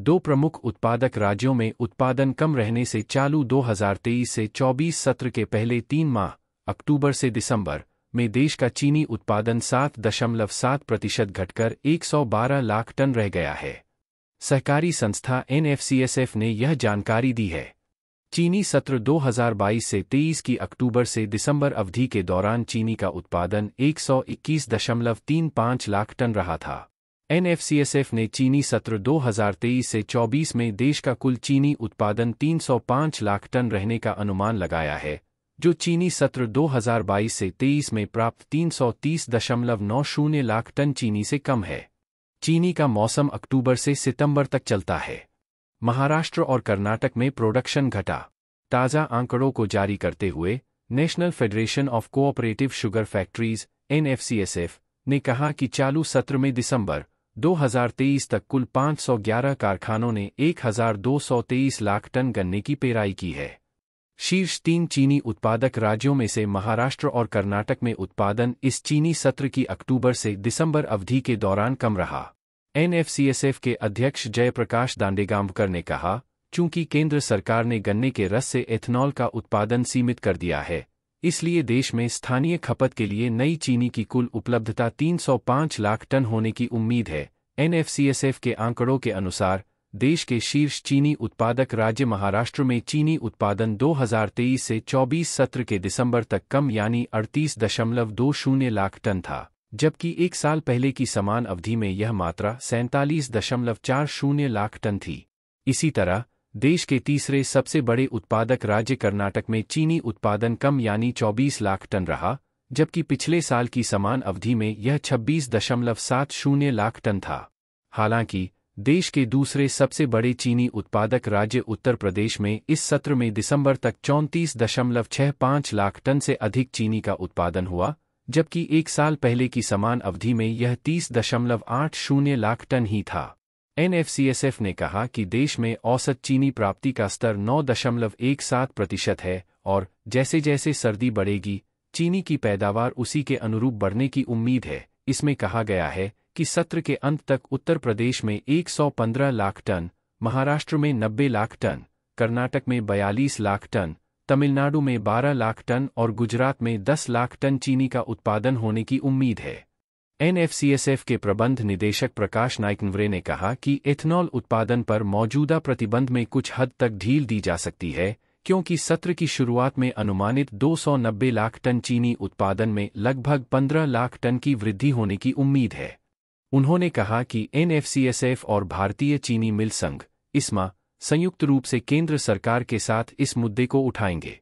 दो प्रमुख उत्पादक राज्यों में उत्पादन कम रहने से चालू 2023 से 24 सत्र के पहले तीन माह, अक्टूबर से दिसंबर, में देश का चीनी उत्पादन सात दशमलव सात प्रतिशत घटकर 112 लाख टन रह गया है। सहकारी संस्था एनएफसीएसएफ ने यह जानकारी दी है। चीनी सत्र 2022 से 23 की अक्टूबर से दिसंबर अवधि के दौरान चीनी का उत्पादन 121.35 लाख टन रहा था। एनएफसीएसएफ ने चीनी सत्र 2023 से 24 में देश का कुल चीनी उत्पादन 305 लाख टन रहने का अनुमान लगाया है, जो चीनी सत्र 2022 से 23 में प्राप्त 330.90 लाख टन चीनी से कम है। चीनी का मौसम अक्टूबर से सितंबर तक चलता है। महाराष्ट्र और कर्नाटक में प्रोडक्शन घटा। ताज़ा आंकड़ों को जारी करते हुए, national federation of cooperative sugar factories, NFCSF, ने कहा कि चालू सत्र में दिसंबर 2023 तक कुल 511 कारखानों ने 1223 लाख टन गन्ने की पेराई की है। शीर्ष तीन चीनी उत्पादक राज्यों में से महाराष्ट्र और कर्नाटक में उत्पादन इस चीनी सत्र की अक्टूबर से दिसंबर अवधि के दौरान कम रहा। एनएफसीएसएफ के अध्यक्ष जयप्रकाश दांडेगांवकर ने कहा, चूँकि केंद्र सरकार ने गन्ने के रस से एथनॉल का उत्पादन सीमित कर दिया है इसलिए देश में स्थानीय खपत के लिए नई चीनी की कुल उपलब्धता 305 लाख टन होने की उम्मीद है। एनएफसीएसएफ के आंकड़ों के अनुसार, देश के शीर्ष चीनी उत्पादक राज्य महाराष्ट्र में चीनी उत्पादन 2023 से 24 सत्र के दिसंबर तक कम यानी अड़तीस दशमलव दो शून्य लाख टन था, जबकि एक साल पहले की समान अवधि में यह मात्रा सैंतालीस दशमलव चार शून्य लाख टन थी। इसी तरह देश के तीसरे सबसे बड़े उत्पादक राज्य कर्नाटक में चीनी उत्पादन कम यानी 24 लाख टन रहा, जबकि पिछले साल की समान अवधि में यह छब्बीस दशमलव सात शून्य लाख टन था। हालाँकि, देश के दूसरे सबसे बड़े चीनी उत्पादक राज्य उत्तर प्रदेश में इस सत्र में दिसंबर तक चौंतीस दशमलव छह पाँच लाख टन से अधिक चीनी का उत्पादन हुआ, जबकि एक साल पहले की समान अवधि में यह तीस दशमलव आठ शून्य लाख टन ही था। एनएफसीएसएफ ने कहा कि देश में औसत चीनी प्राप्ति का स्तर नौ दशमलव एक सात प्रतिशत है और जैसे जैसे सर्दी बढ़ेगी, चीनी की पैदावार उसी के अनुरूप बढ़ने की उम्मीद है। इसमें कहा गया है कि सत्र के अंत तक उत्तर प्रदेश में 115 लाख टन, महाराष्ट्र में 90 लाख टन, कर्नाटक में 42 लाख टन, तमिलनाडु में 12 लाख टन और गुजरात में 10 लाख टन चीनी का उत्पादन होने की उम्मीद है। एनएफसीएसएफ के प्रबंध निदेशक प्रकाश नाइकनवरे ने कहा कि एथनॉल उत्पादन पर मौजूदा प्रतिबंध में कुछ हद तक ढील दी जा सकती है, क्योंकि सत्र की शुरुआत में अनुमानित 290 लाख टन चीनी उत्पादन में लगभग 15 लाख टन की वृद्धि होने की उम्मीद है। उन्होंने कहा कि एनएफसीएसएफ और भारतीय चीनी मिल संघ इसमा संयुक्त रूप से केंद्र सरकार के साथ इस मुद्दे को उठाएँगे।